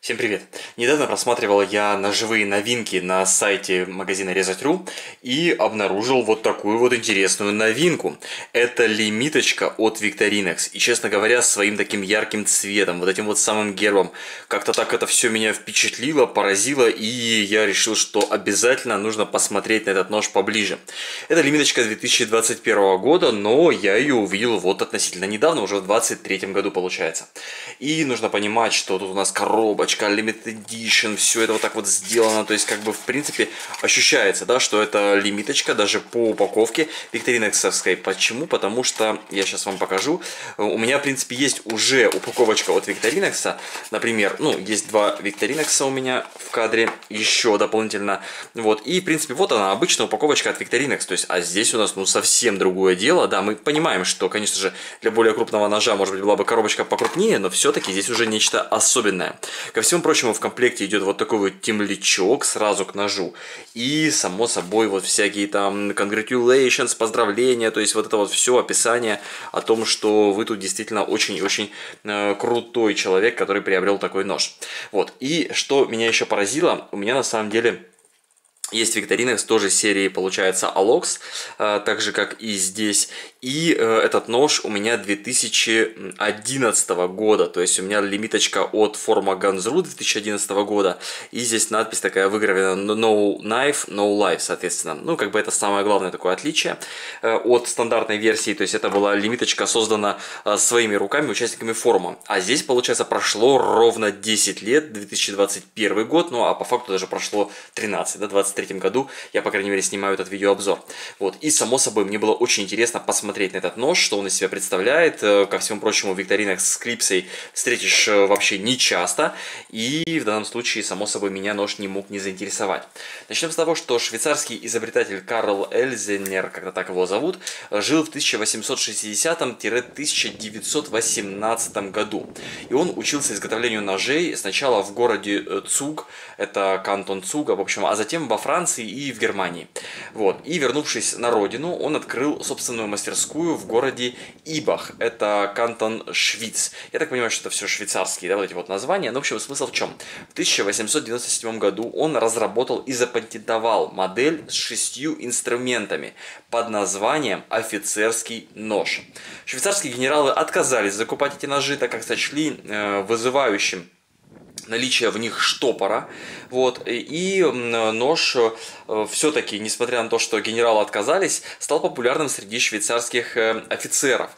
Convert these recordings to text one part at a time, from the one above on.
Всем привет! Недавно просматривал я ножевые новинки на сайте магазина Резать.ру и обнаружил вот такую вот интересную новинку. Это лимиточка от Victorinox. И, честно говоря, своим таким ярким цветом, вот этим вот самым гербом, как-то так это все меня впечатлило, поразило, и я решил, что обязательно нужно посмотреть на этот нож поближе. Это лимиточка 2021 года, но я ее увидел вот относительно недавно, уже в 2023 году получается. И нужно понимать, что тут у нас коробочка, коробочка, Limited Edition, все это вот так вот сделано, то есть как бы в принципе ощущается, да, что это лимиточка даже по упаковке викторинексовской. Почему? Потому что, я сейчас вам покажу, у меня в принципе есть уже упаковочка от Викторинекса, например, ну, есть два Викторинекса у меня в кадре, еще дополнительно, вот, и в принципе вот она, обычная упаковочка от Викторинекс, то есть, а здесь у нас, ну, совсем другое дело, да, мы понимаем, что, конечно же, для более крупного ножа, может быть, была бы коробочка покрупнее, но все-таки здесь уже нечто особенное. Ко всему прочему, в комплекте идет вот такой вот темлячок сразу к ножу. И, само собой, вот всякие там congratulations, поздравления, то есть вот это вот все описание о том, что вы тут действительно очень-очень э, крутой человек, который приобрел такой нож. Вот. И что меня еще поразило, у меня на самом деле есть викторины с тоже серии, получается, Alox, э, так же, как и здесь. И э, этот нож у меня 2011 года, то есть у меня лимиточка от форма Gunsru 2011 года. И здесь надпись такая выгравирована No Knife, No Life, соответственно. Ну, как бы это самое главное такое отличие э, от стандартной версии. То есть это была лимиточка создана своими руками, участниками форума. А здесь, получается, прошло ровно 10 лет, 2021 год, ну а по факту даже прошло 13, да, 23 2023 году. Я, по крайней мере, снимаю этот видеообзор. Вот. И, само собой, мне было очень интересно посмотреть на этот нож, что он из себя представляет. Э, ко всему прочему, в викторинах с клипсой встретишь э, вообще не часто. И в данном случае, само собой, меня нож не мог не заинтересовать. Начнем с того, что швейцарский изобретатель Карл Эльзенер, когда так его зовут, жил в 1860-1918 году. И он учился изготовлению ножей сначала в городе э, Цуг, это кантон Цуга, в общем, а затем во Франции Франции и в Германии. Вот. И вернувшись на родину, он открыл собственную мастерскую в городе Ибах. Это кантон Швиц. Я так понимаю, что это все швейцарские, да, вот эти вот названия. Но, в общем, смысл в чем? В 1897 году он разработал и запатентовал модель с шестью инструментами под названием офицерский нож. Швейцарские генералы отказались закупать эти ножи, так как сочли э, вызывающим наличие в них штопора. Вот, и нож э, все-таки, несмотря на то, что генералы отказались, стал популярным среди швейцарских э, офицеров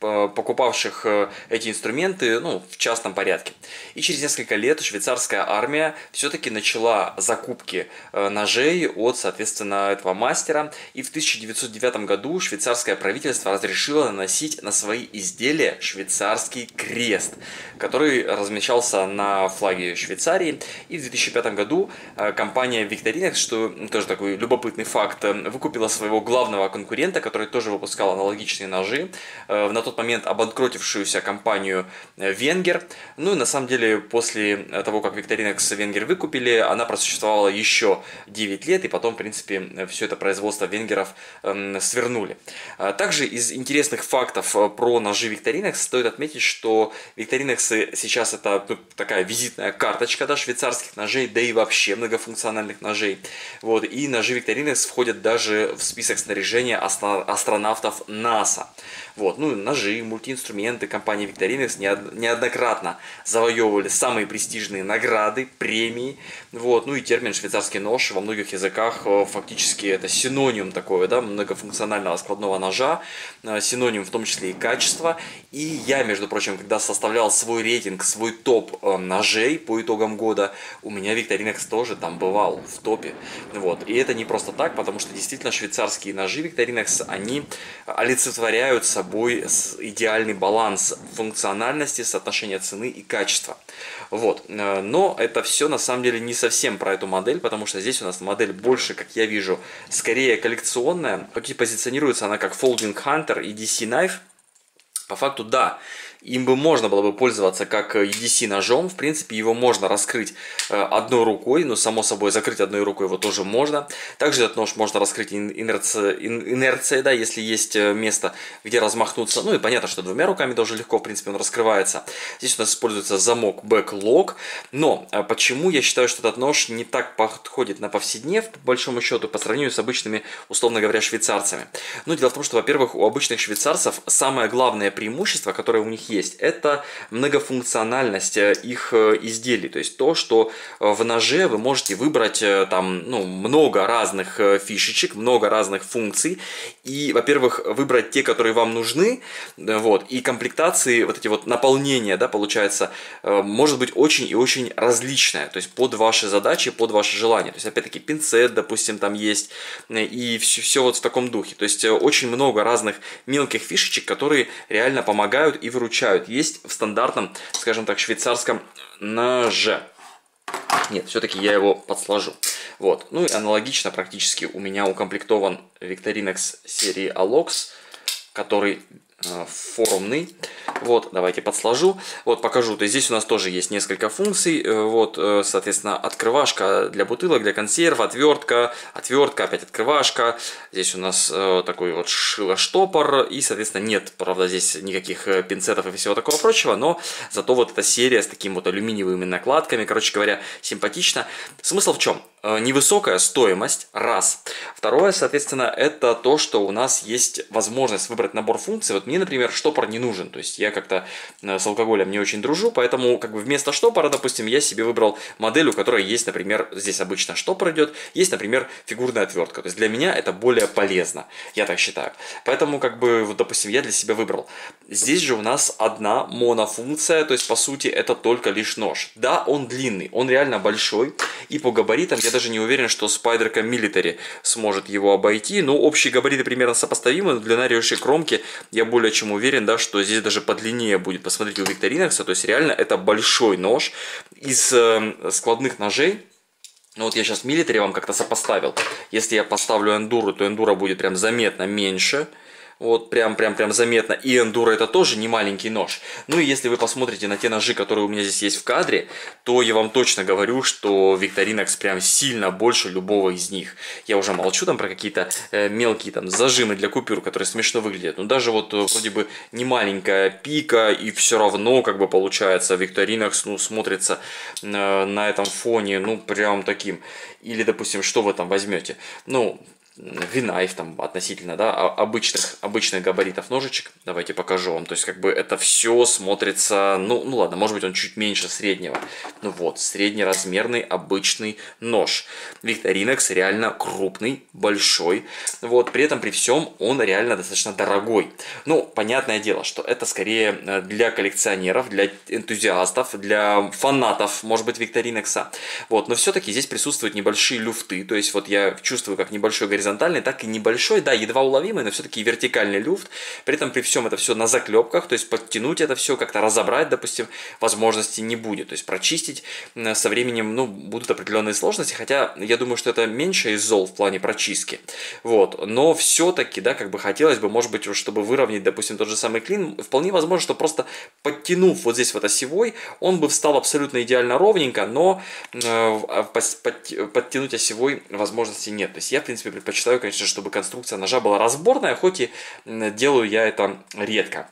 покупавших э, эти инструменты ну, в частном порядке. И через несколько лет швейцарская армия все-таки начала закупки э, ножей от, соответственно, этого мастера. И в 1909 году швейцарское правительство разрешило наносить на свои изделия швейцарский крест, который размещался на флаге Швейцарии. И в 2005 году э, компания Victorinox, что тоже такой любопытный факт, выкупила своего главного конкурента, который тоже выпускал аналогичные ножи, на тот тот момент обанкротившуюся компанию э, Венгер. Ну и на самом деле после того, как Викторинекс Венгер выкупили, она просуществовала еще 9 лет, и потом, в принципе, все это производство венгеров эм, свернули. А также из интересных фактов э, про ножи Викторинекс стоит отметить, что Викторинекс сейчас это ну, такая визитная карточка да, швейцарских ножей, да и вообще многофункциональных ножей. Вот, и ножи Викторинекс входят даже в список снаряжения астронавтов НАСА. Вот, ну, ножи, мультиинструменты компании Victorinox неоднократно завоевывали самые престижные награды, премии. Вот, ну и термин швейцарский нож во многих языках э, фактически это синоним такое, да, многофункционального складного ножа, э, синоним в том числе и качества. И я, между прочим, когда составлял свой рейтинг, свой топ э, ножей по итогам года, у меня Victorinox тоже там бывал в топе. Вот, и это не просто так, потому что действительно швейцарские ножи Victorinox, они олицетворяют собой идеальный баланс функциональности, соотношения цены и качества. Вот. Э, но это все на самом деле не совсем про эту модель, потому что здесь у нас модель больше, как я вижу, скорее коллекционная. Хоть и позиционируется она как Folding Hunter и DC Knife. По факту, да, им бы можно было бы пользоваться как EDC ножом. В принципе, его можно раскрыть одной рукой, но само собой закрыть одной рукой его тоже можно. Также этот нож можно раскрыть инерцией, инерцией да, если есть место, где размахнуться. Ну и понятно, что двумя руками тоже легко, в принципе, он раскрывается. Здесь у нас используется замок backlog. Но почему я считаю, что этот нож не так подходит на повседнев, по большому счету, по сравнению с обычными, условно говоря, швейцарцами? Ну, дело в том, что, во-первых, у обычных швейцарцев самое главное преимущество, которое у них есть, это многофункциональность э, их э, изделий. То есть то, что э, в ноже вы можете выбрать там ну, много разных фишечек, много разных функций. И, во-первых, выбрать те, которые вам нужны, вот, и комплектации, вот эти вот наполнения, да, получается, может быть очень и очень различная, то есть под ваши задачи, под ваши желания. То есть, опять-таки, пинцет, допустим, там есть, и все, все вот в таком духе. То есть, очень много разных мелких фишечек, которые реально помогают и выручают. Есть в стандартном, скажем так, швейцарском ноже. Нет, все-таки я его подсложу. Вот. Ну и аналогично практически у меня укомплектован Victorinox серии Alox, который форумный. Вот, давайте подсложу. Вот, покажу. То есть здесь у нас тоже есть несколько функций. Э, вот, э, соответственно, открывашка для бутылок, для консерв, отвертка, отвертка, опять открывашка. Здесь у нас такой вот шило-штопор. И, соответственно, нет, правда, здесь никаких пинцетов и всего такого прочего. Но зато вот эта серия с такими вот алюминиевыми накладками, короче говоря, симпатично. Смысл в чем? Невысокая стоимость, раз. Второе, соответственно, это то, что у нас есть возможность выбрать набор функций. Вот мне, например, штопор не нужен. То есть я как-то э, с алкоголем не очень дружу, поэтому как бы вместо штопора, допустим, я себе выбрал модель, у которой есть, например, здесь обычно штопор идет, есть, например, фигурная отвертка. То есть для меня это более полезно, я так считаю. Поэтому, как бы, вот, допустим, я для себя выбрал. Здесь же у нас одна монофункция, то есть, по сути, это только лишь нож. Да, он длинный, он реально большой, и по габаритам я даже не уверен, что Spyderco Military сможет его обойти, но общие габариты примерно сопоставимы, но длина режущей кромки я более чем уверен, да, что здесь даже подлиннее будет. Посмотрите у Викторинекса, то есть реально это большой нож из э, складных ножей. Ну вот я сейчас милитари вам как-то сопоставил. Если я поставлю эндуру, то эндура будет прям заметно меньше. Вот прям, прям, прям заметно. И эндуро это тоже не маленький нож. Ну и если вы посмотрите на те ножи, которые у меня здесь есть в кадре, то я вам точно говорю, что Victorinox прям сильно больше любого из них. Я уже молчу там про какие-то э, мелкие там зажимы для купюр, которые смешно выглядят. Но даже вот э, вроде бы не маленькая пика, и все равно как бы получается Victorinox ну, смотрится э, на этом фоне, ну прям таким. Или, допустим, что вы там возьмете? Ну, винайф там относительно да, обычных, обычных габаритов ножичек. Давайте покажу вам. То есть, как бы это все смотрится, ну, ну ладно, может быть он чуть меньше среднего. Ну вот, среднеразмерный обычный нож. Викторинекс реально крупный, большой. Вот, при этом при всем он реально достаточно дорогой. Ну, понятное дело, что это скорее э, для коллекционеров, для энтузиастов, для фанатов, может быть, Викторинекса. Вот, но все-таки здесь присутствуют небольшие люфты. То есть, вот я чувствую, как небольшой горизонт горизонтальный, так и небольшой, да, едва уловимый, но все-таки вертикальный люфт. При этом при всем это все на заклепках, то есть подтянуть это все, как-то разобрать, допустим, возможности не будет. То есть прочистить со временем, ну, будут определенные сложности, хотя я думаю, что это меньше из зол в плане прочистки. Вот, но все-таки, да, как бы хотелось бы, может быть, чтобы выровнять, допустим, тот же самый клин, вполне возможно, что просто подтянув вот здесь вот осевой, он бы встал абсолютно идеально ровненько, но э, подтянуть осевой возможности нет. То есть я, в принципе, предпочитаю предпочитаю, конечно, чтобы конструкция ножа была разборная, хоть и делаю я это редко.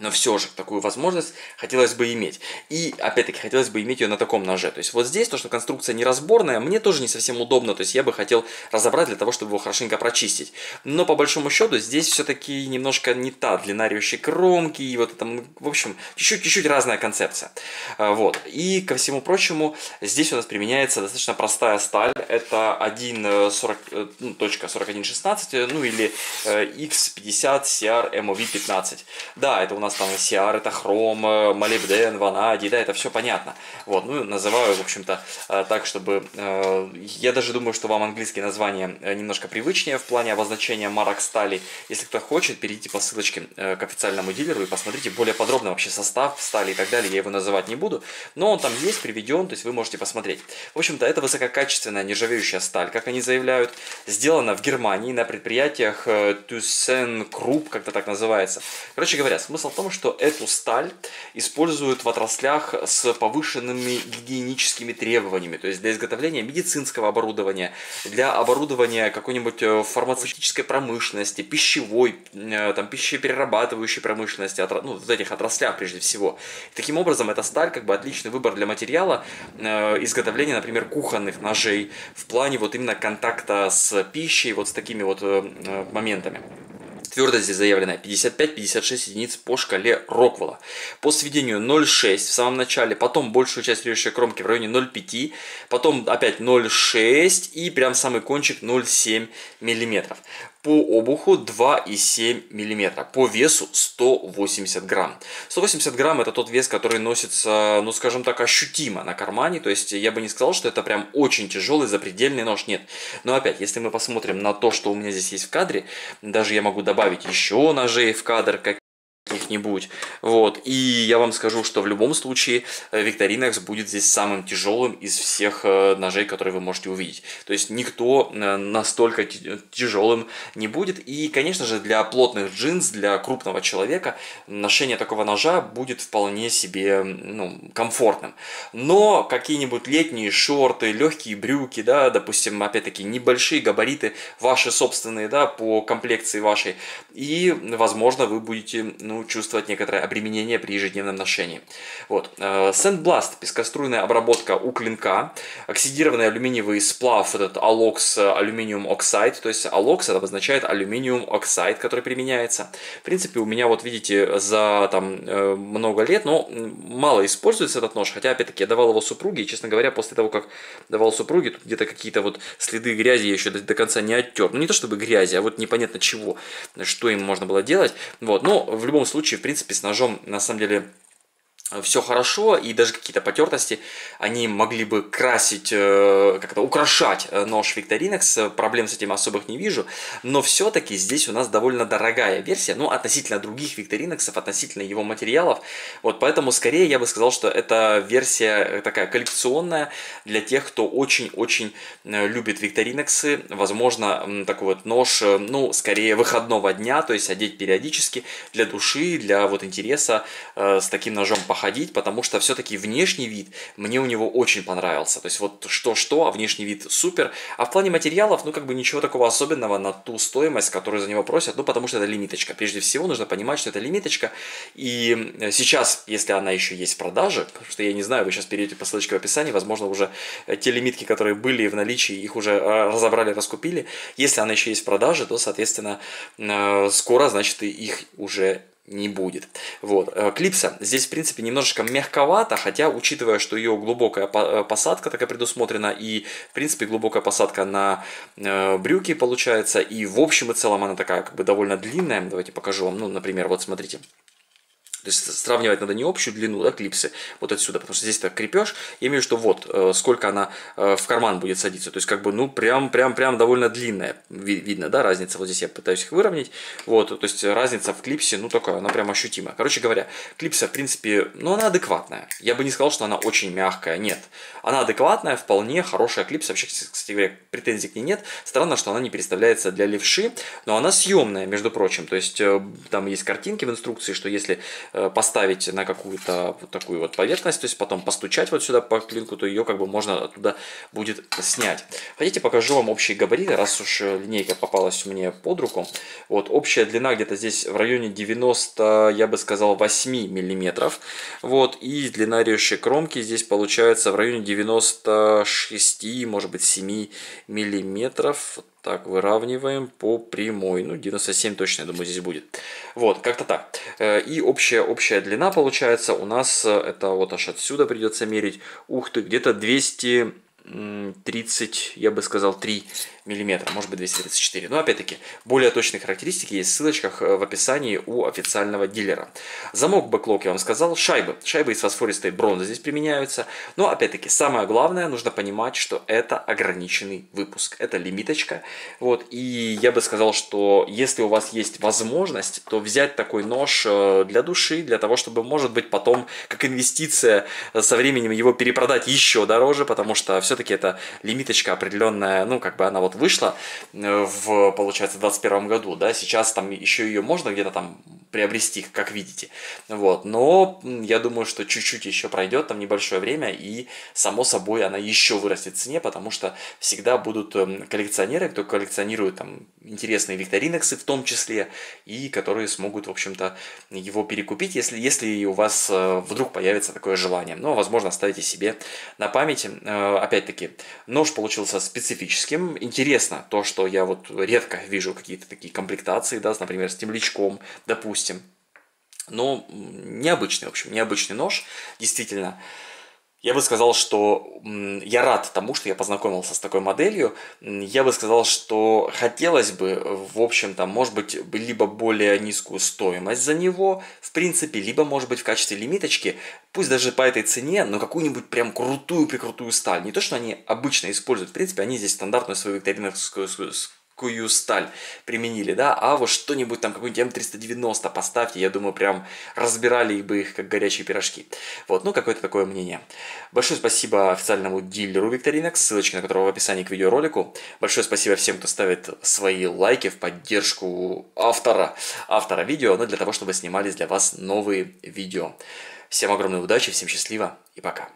Но все же такую возможность хотелось бы иметь. И опять-таки хотелось бы иметь ее на таком ноже. То есть вот здесь то, что конструкция неразборная, мне тоже не совсем удобно. То есть я бы хотел разобрать для того, чтобы его хорошенько прочистить. Но по большому счету здесь все-таки немножко не та длина режущей кромки. И вот это, в общем, чуть-чуть разная концепция. А, вот. И ко всему прочему, здесь у нас применяется достаточно простая сталь. Это 1.41.16, э, э, ну, ну или X50 CR MOV 15. Да, это у нас нас там CR, это хром, молибден, ванадий, да, это все понятно. Вот, ну, называю, в общем-то, э, так, чтобы... Э, я даже думаю, что вам английские названия э, немножко привычнее в плане обозначения марок стали. Если кто хочет, перейдите по ссылочке к официальному дилеру и посмотрите более подробно вообще состав стали и так далее. Я его называть не буду, но он там есть, приведен, то есть вы можете посмотреть. В общем-то, это высококачественная нержавеющая сталь, как они заявляют, сделана в Германии на предприятиях ThyssenKrupp, как-то так называется. Короче говоря, смысл в том, что эту сталь используют в отраслях с повышенными гигиеническими требованиями, то есть для изготовления медицинского оборудования, для оборудования какой-нибудь э, фармацевтической промышленности, пищевой, э, там, пищеперерабатывающей промышленности, ну, в этих отраслях прежде всего. Таким образом, эта сталь как бы отличный выбор для материала э, изготовления, например, кухонных ножей в плане вот именно контакта с пищей, вот с такими вот моментами. Твердость заявленная 55-56 единиц по шкале Роквелла. По сведению 0,6 в самом начале, потом большую часть режущей кромки в районе 0,5, потом опять 0,6 и прям самый кончик 0,7 мм по обуху 2,7 мм, по весу 180 грамм. 180 грамм это тот вес, который носится, ну скажем так, ощутимо на кармане, то есть я бы не сказал, что это прям очень тяжелый запредельный нож, нет. Но опять, если мы посмотрим на то, что у меня здесь есть в кадре, даже я могу добавить еще ножей в кадр, как каких-нибудь. Вот. И я вам скажу, что в любом случае э, будет здесь самым тяжелым из всех э, ножей, которые вы можете увидеть. То есть никто э, настолько тяжелым не будет. И, конечно же, для плотных джинс, для крупного человека ношение такого ножа будет вполне себе ну, комфортным. Но какие-нибудь летние шорты, легкие брюки, да, допустим, опять-таки небольшие габариты, ваши собственные, да, по комплекции вашей, и, возможно, вы будете, ну, чувствовать некоторое обременение при ежедневном ношении. Вот. Э, пескоструйная обработка у клинка, оксидированный алюминиевый сплав, этот Alox aluminium oxide, то есть Alox это обозначает aluminium oxide, который применяется. В принципе, у меня вот видите, за там э, много лет, но мало используется этот нож, хотя опять-таки я давал его супруге, и, честно говоря, после того, как давал супруге, тут где-то какие-то вот следы грязи я еще до, до конца не оттер. Ну, не то чтобы грязи, а вот непонятно чего, что им можно было делать. Вот. Но в любом случае, в принципе, с ножом на самом деле все хорошо, и даже какие-то потертости, они могли бы красить, э, как-то украшать э, нож Victorinox, проблем с этим особых не вижу, но все-таки здесь у нас довольно дорогая версия, ну, относительно других Victorinox, относительно его материалов, вот, поэтому скорее я бы сказал, что это версия такая коллекционная для тех, кто очень-очень э, любит Victorinox, возможно, такой вот нож, ну, скорее выходного дня, то есть одеть периодически для души, для вот интереса с таким ножом по походить, потому что все-таки внешний вид мне у него очень понравился. То есть вот что-что, а внешний вид супер. А в плане материалов, ну как бы ничего такого особенного на ту стоимость, которую за него просят, ну потому что это лимиточка. Прежде всего нужно понимать, что это лимиточка. И сейчас, если она еще есть в продаже, потому что я не знаю, вы сейчас перейдете по ссылочке в описании, возможно уже те лимитки, которые были в наличии, их уже а, разобрали, раскупили. Если она еще есть в продаже, то, соответственно, э, скоро, значит, их уже не будет. Вот. Э, клипса здесь, в принципе, немножечко мягковато, хотя, учитывая, что ее глубокая э, посадка такая предусмотрена, и, в принципе, глубокая посадка на э, брюки получается, и в общем и целом она такая, как бы, довольно длинная. Давайте покажу вам, ну, например, вот смотрите. То есть сравнивать надо не общую длину да, клипсы, вот отсюда, потому что здесь так крепеж. Я имею в виду, что вот э, сколько она э, в карман будет садиться. То есть как бы, ну, прям, прям, прям довольно длинная. Видно, да, разница. Вот здесь я пытаюсь их выровнять. Вот, то есть разница в клипсе, ну, такая, она прям ощутимая. Короче говоря, клипса, в принципе, ну, она адекватная. Я бы не сказал, что она очень мягкая, нет. Она адекватная, вполне хорошая клипса. Вообще, кстати говоря, претензий к ней нет. Странно, что она не переставляется для левши, но она съемная, между прочим. То есть э, там есть картинки в инструкции, что если поставить на какую-то вот такую вот поверхность, то есть потом постучать вот сюда по клинку, то ее как бы можно оттуда будет снять. Хотите, покажу вам общие габариты, раз уж линейка попалась мне под руку. Вот общая длина где-то здесь в районе 90, я бы сказал, 8 миллиметров. Вот, и длина режущей кромки здесь получается в районе 96, может быть, 7 миллиметров. Так, выравниваем по прямой. Ну, 97 точно, я думаю, здесь будет. Вот, как-то так. Э, и общая, общая длина получается у нас, э, это вот аж отсюда придется мерить. Ух ты, где-то 230, я бы сказал, 3 мм, может быть 234. Но опять-таки, более точные характеристики есть в ссылочках э, в описании у официального дилера. Замок бэклок, я вам сказал, шайбы. Шайбы из фосфористой бронзы здесь применяются. Но опять-таки, самое главное, нужно понимать, что это ограниченный выпуск. Это лимиточка. Вот, и я бы сказал, что если у вас есть возможность, то взять такой нож э, для души, для того, чтобы, может быть, потом, как инвестиция, со временем его перепродать еще дороже, потому что все-таки все-таки это лимиточка определенная, ну, как бы она вот вышла э, в, получается, в 2021 году, да, сейчас там еще ее можно где-то там приобрести, как видите, вот, но я думаю, что чуть-чуть еще пройдет там небольшое время, и, само собой, она еще вырастет в цене, потому что всегда будут эм, коллекционеры, кто коллекционирует там интересные викторинексы в том числе, и которые смогут, в общем-то, его перекупить, если, если у вас э, вдруг появится такое желание. Но, возможно, оставите себе на память. Э, опять-таки, нож получился специфическим. Интересно то, что я вот редко вижу какие-то такие комплектации, да, например, с темлячком, допустим. Но необычный, в общем, необычный нож, действительно. Я бы сказал, что я рад тому, что я познакомился с такой моделью. Я бы сказал, что хотелось бы, в общем-то, может быть, либо более низкую стоимость за него, в принципе, либо, может быть, в качестве лимиточки, пусть даже по этой цене, но какую-нибудь прям крутую-прикрутую сталь. Не то, что они обычно используют, в принципе, они здесь стандартную свою викториновскую какую сталь применили, да, а вот что-нибудь там, какой-нибудь М390 поставьте, я думаю, прям разбирали бы их как горячие пирожки. Вот, ну, какое-то такое мнение. Большое спасибо официальному дилеру Victorinox, ссылочка на которого в описании к видеоролику. Большое спасибо всем, кто ставит свои лайки в поддержку автора, автора видео, ну, для того, чтобы снимались для вас новые видео. Всем огромной удачи, всем счастливо и пока.